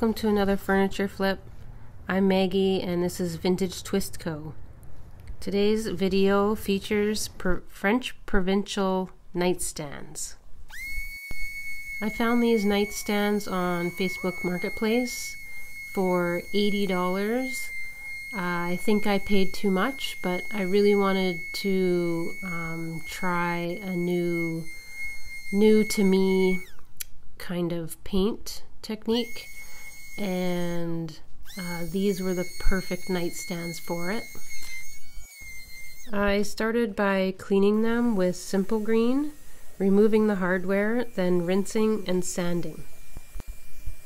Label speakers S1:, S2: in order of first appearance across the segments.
S1: welcome to another furniture flip. I'm Maggie and this is Vintage Twist Co. Today's video features French provincial nightstands. I found these nightstands on Facebook Marketplace for $80. Uh, I think I paid too much, but I really wanted to um, try a new, new to me kind of paint technique and uh, these were the perfect nightstands for it. I started by cleaning them with Simple Green, removing the hardware, then rinsing and sanding.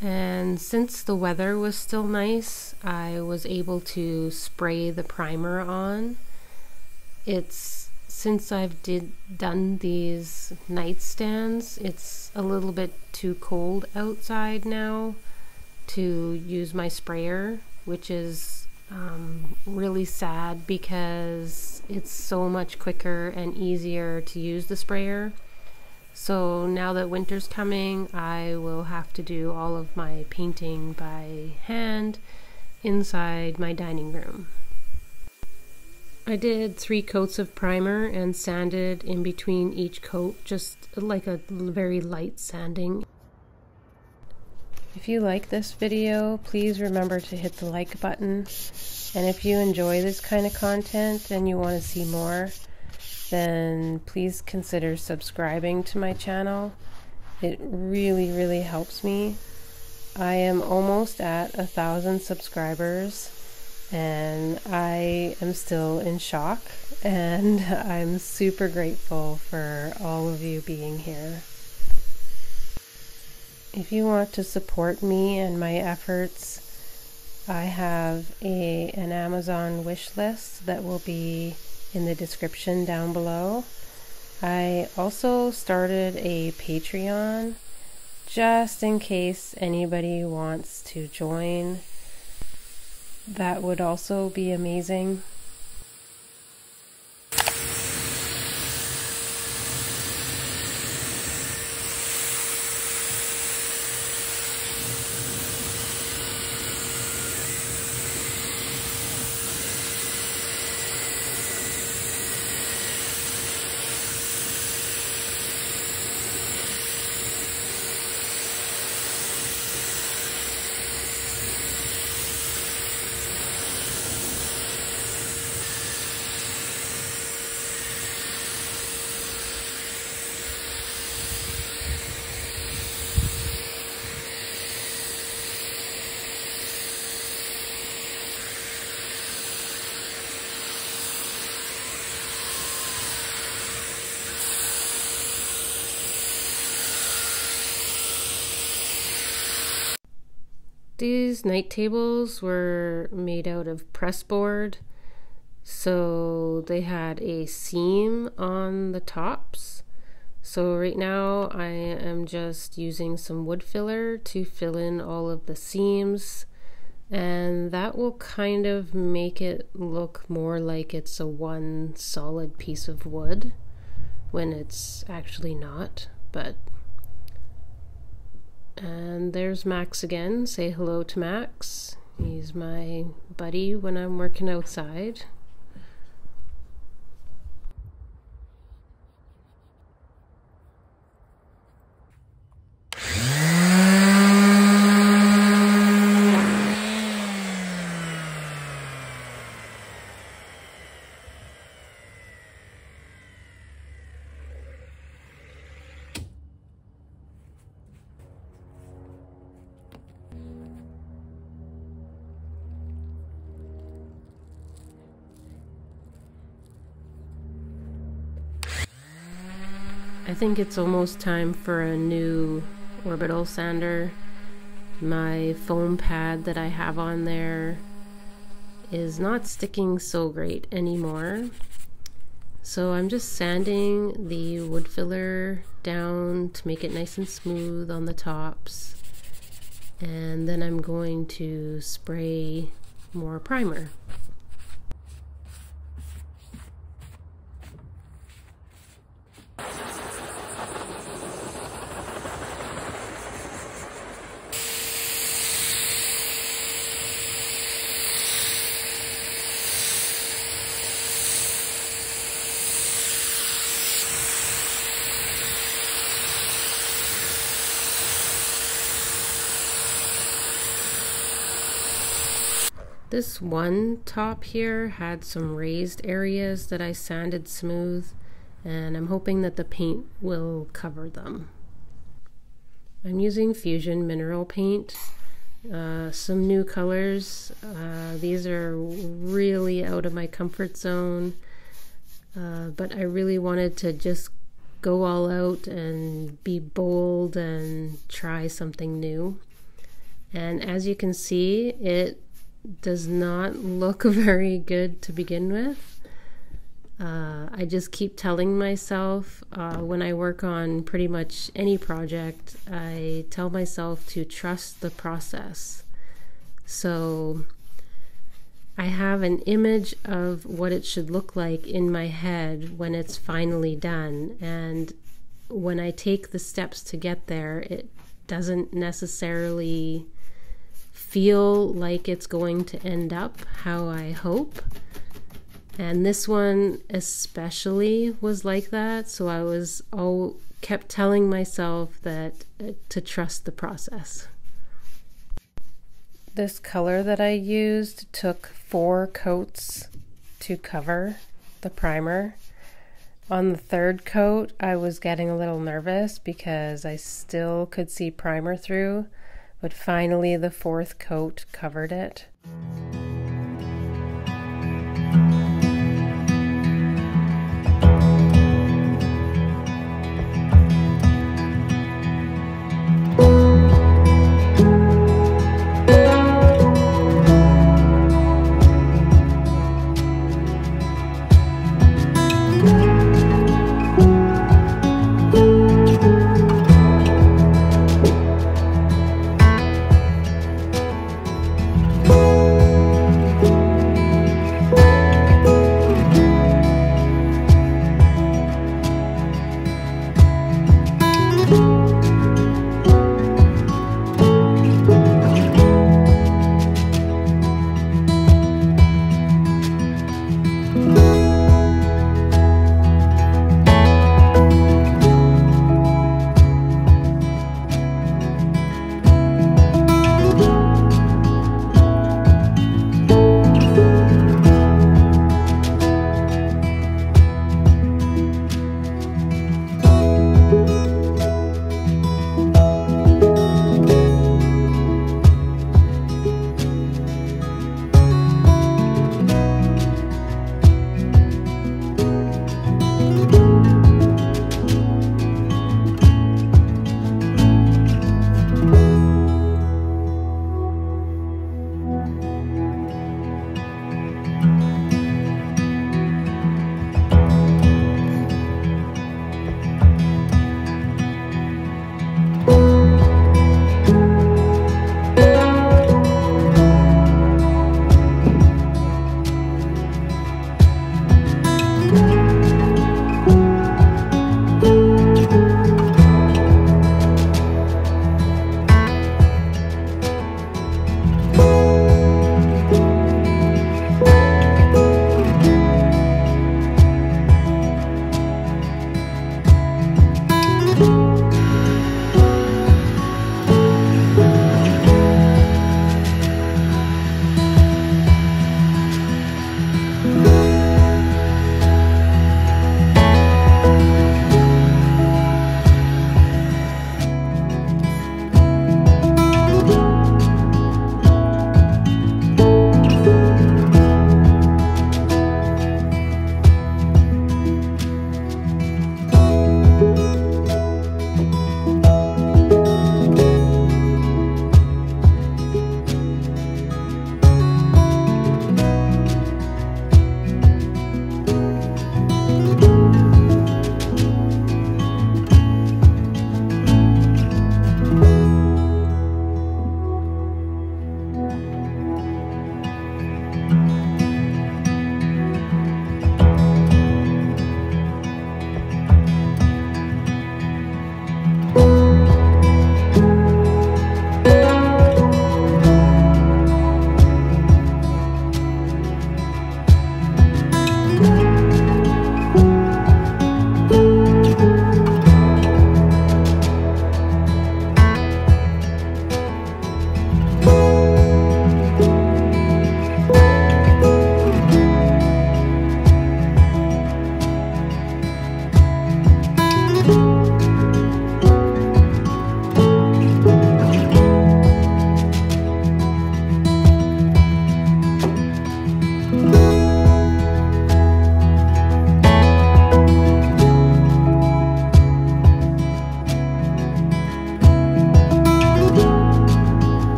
S1: And since the weather was still nice, I was able to spray the primer on. It's since I've did done these nightstands, it's a little bit too cold outside now to use my sprayer, which is um, really sad because it's so much quicker and easier to use the sprayer. So now that winter's coming, I will have to do all of my painting by hand inside my dining room. I did three coats of primer and sanded in between each coat, just like a very light sanding. If you like this video, please remember to hit the like button. And if you enjoy this kind of content and you want to see more, then please consider subscribing to my channel. It really, really helps me. I am almost at a thousand subscribers and I am still in shock and I'm super grateful for all of you being here. If you want to support me and my efforts, I have a an Amazon wish list that will be in the description down below. I also started a Patreon just in case anybody wants to join that would also be amazing. These night tables were made out of pressboard, so they had a seam on the tops. So right now I am just using some wood filler to fill in all of the seams and that will kind of make it look more like it's a one solid piece of wood when it's actually not, but and there's Max again. Say hello to Max. He's my buddy when I'm working outside. Think it's almost time for a new orbital sander. My foam pad that I have on there is not sticking so great anymore. So I'm just sanding the wood filler down to make it nice and smooth on the tops. And then I'm going to spray more primer. This one top here had some raised areas that I sanded smooth and I'm hoping that the paint will cover them. I'm using Fusion Mineral Paint. Uh, some new colors. Uh, these are really out of my comfort zone, uh, but I really wanted to just go all out and be bold and try something new. And as you can see, it does not look very good to begin with. Uh, I just keep telling myself uh, when I work on pretty much any project, I tell myself to trust the process. So I have an image of what it should look like in my head when it's finally done. And when I take the steps to get there, it doesn't necessarily feel like it's going to end up how I hope. And this one especially was like that. So I was all kept telling myself that uh, to trust the process. This color that I used took four coats to cover the primer. On the third coat, I was getting a little nervous because I still could see primer through, but finally the fourth coat covered it.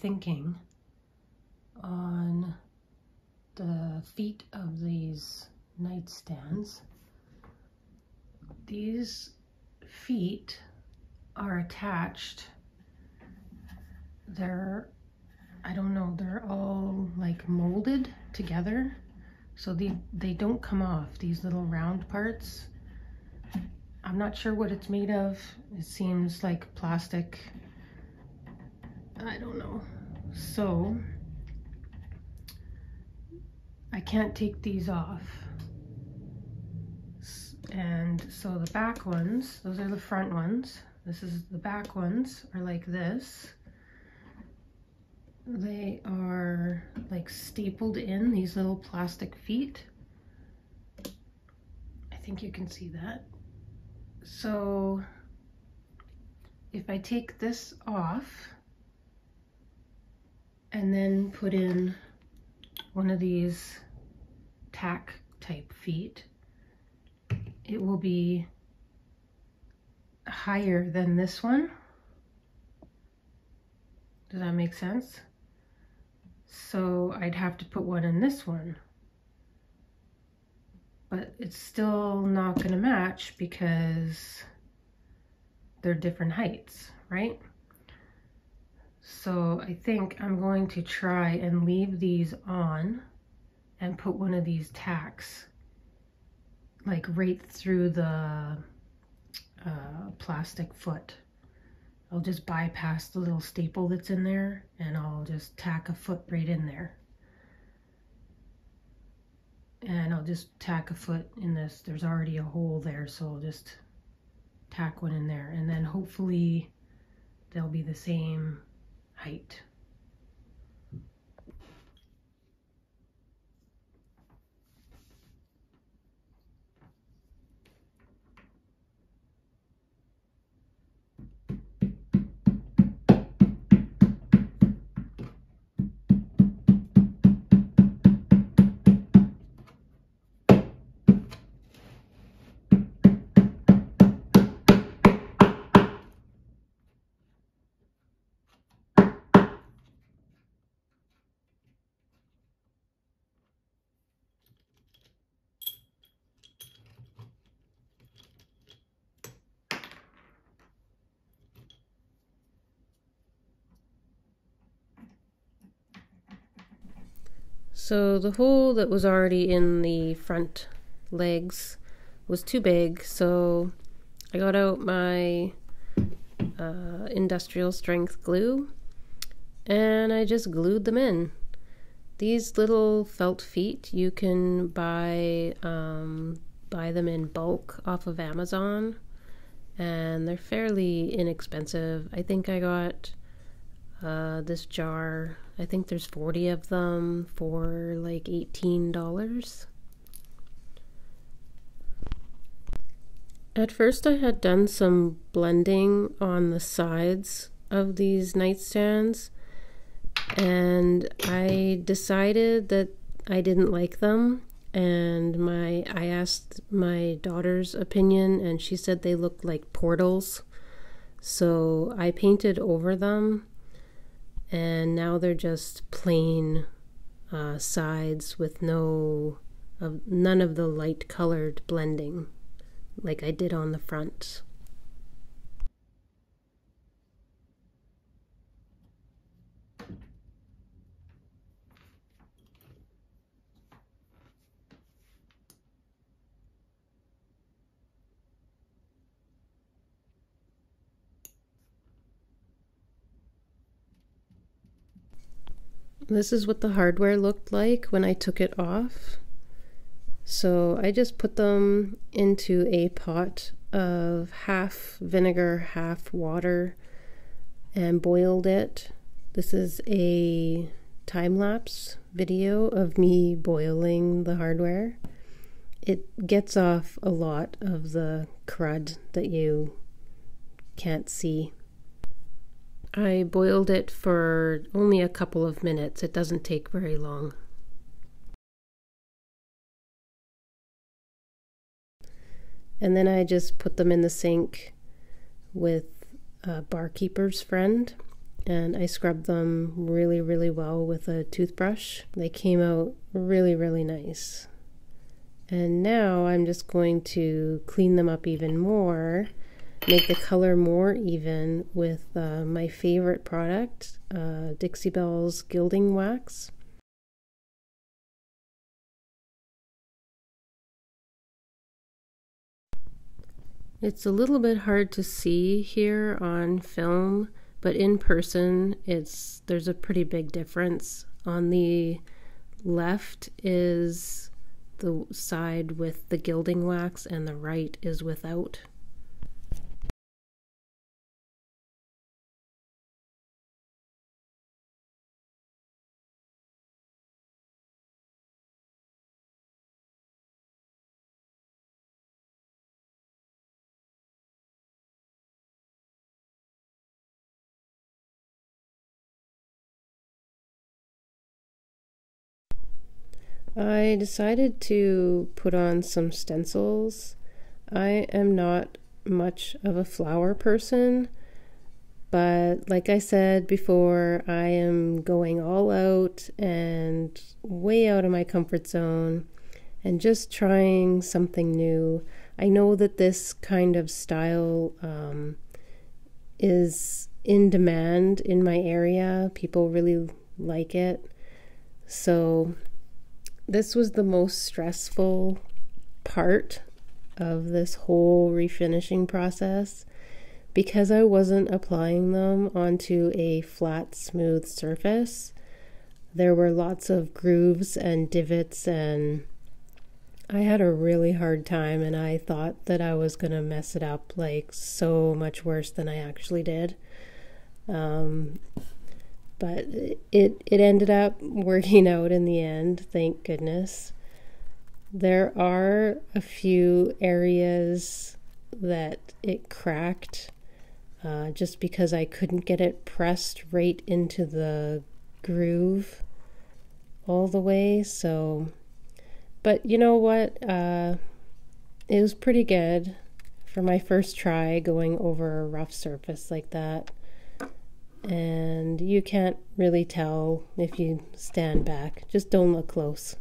S1: Thinking on the feet of these nightstands. These feet are attached. They're, I don't know, they're all like molded together. So they, they don't come off, these little round parts. I'm not sure what it's made of. It seems like plastic. I don't know. So, I can't take these off. And so the back ones, those are the front ones. This is the back ones are like this. They are like stapled in these little plastic feet. I think you can see that. So if I take this off and then put in one of these tack type feet, it will be higher than this one. Does that make sense? So I'd have to put one in this one. But it's still not going to match because they're different heights, right? So I think I'm going to try and leave these on and put one of these tacks like right through the uh, plastic foot. I'll just bypass the little staple that's in there and I'll just tack a foot right in there. And I'll just tack a foot in this. There's already a hole there, so I'll just tack one in there. And then hopefully they'll be the same height. So the hole that was already in the front legs was too big, so I got out my uh, industrial strength glue and I just glued them in. These little felt feet, you can buy um, buy them in bulk off of Amazon, and they're fairly inexpensive. I think I got uh, this jar I think there's 40 of them for like $18. At first, I had done some blending on the sides of these nightstands, and I decided that I didn't like them. And my I asked my daughter's opinion, and she said they looked like portals. So I painted over them and now they're just plain uh, sides with no of none of the light colored blending like I did on the front. This is what the hardware looked like when I took it off. So I just put them into a pot of half vinegar, half water, and boiled it. This is a time lapse video of me boiling the hardware. It gets off a lot of the crud that you can't see. I boiled it for only a couple of minutes. It doesn't take very long. And then I just put them in the sink with a Bar Keepers Friend and I scrubbed them really, really well with a toothbrush. They came out really, really nice. And now I'm just going to clean them up even more, make the color more even with uh, my favorite product, uh, Dixie Belle's Gilding Wax. It's a little bit hard to see here on film, but in person it's there's a pretty big difference. On the left is the side with the gilding wax and the right is without. I decided to put on some stencils. I am not much of a flower person, but like I said before, I am going all out and way out of my comfort zone and just trying something new. I know that this kind of style um, is in demand in my area, people really like it. So this was the most stressful part of this whole refinishing process because I wasn't applying them onto a flat, smooth surface. There were lots of grooves and divots, and I had a really hard time. And I thought that I was going to mess it up like so much worse than I actually did. Um, but it it ended up working out in the end thank goodness. There are a few areas that it cracked uh, just because I couldn't get it pressed right into the groove all the way so but you know what uh, it was pretty good for my first try going over a rough surface like that and you can't really tell if you stand back. Just don't look close.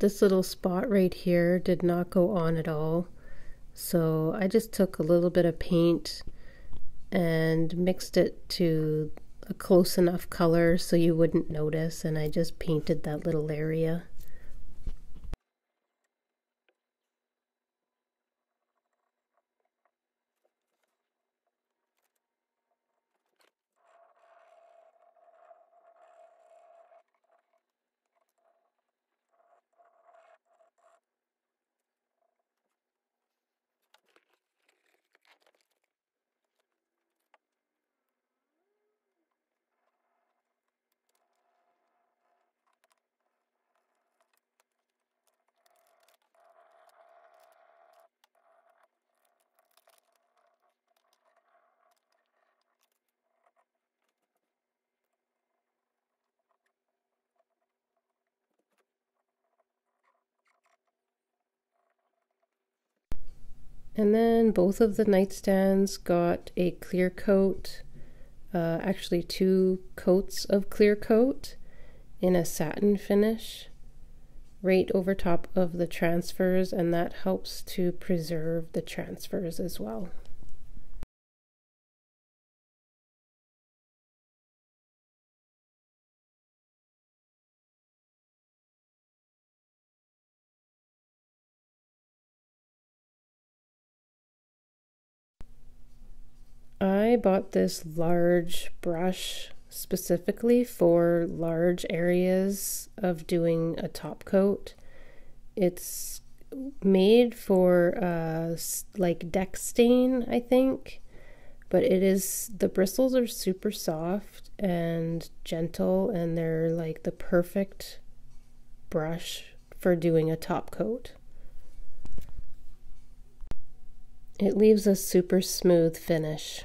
S1: This little spot right here did not go on at all. So I just took a little bit of paint and mixed it to a close enough color so you wouldn't notice and I just painted that little area. And then both of the nightstands got a clear coat, uh, actually two coats of clear coat in a satin finish right over top of the transfers and that helps to preserve the transfers as well. Bought this large brush specifically for large areas of doing a top coat. It's made for uh, like deck stain, I think, but it is the bristles are super soft and gentle, and they're like the perfect brush for doing a top coat. It leaves a super smooth finish.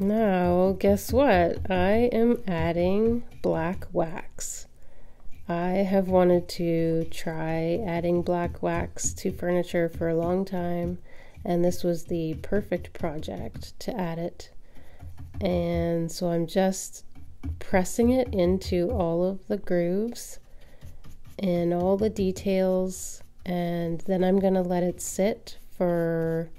S1: Now, guess what? I am adding black wax. I have wanted to try adding black wax to furniture for a long time, and this was the perfect project to add it. And so I'm just pressing it into all of the grooves and all the details, and then I'm going to let it sit for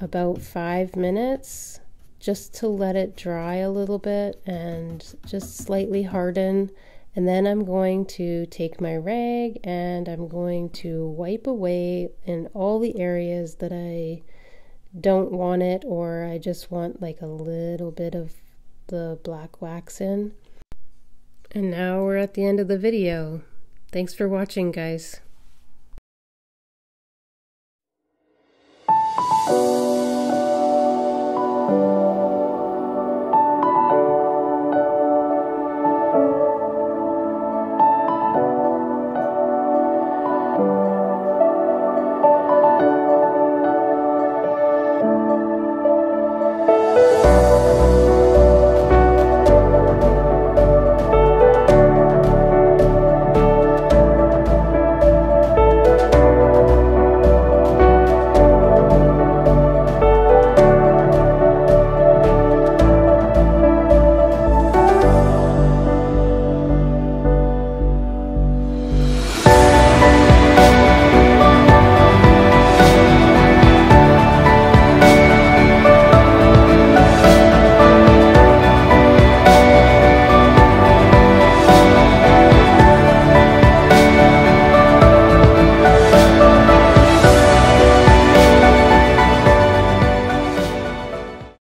S1: about five minutes just to let it dry a little bit and just slightly harden. And then I'm going to take my rag and I'm going to wipe away in all the areas that I don't want it or I just want like a little bit of the black wax in. And now we're at the end of the video. Thanks for watching guys.